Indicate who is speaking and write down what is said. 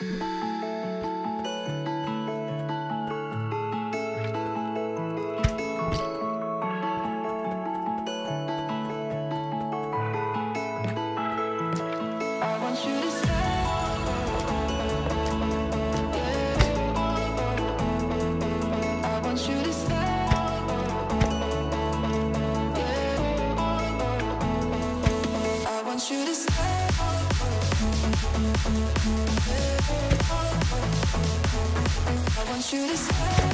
Speaker 1: I want you to I want you to stay.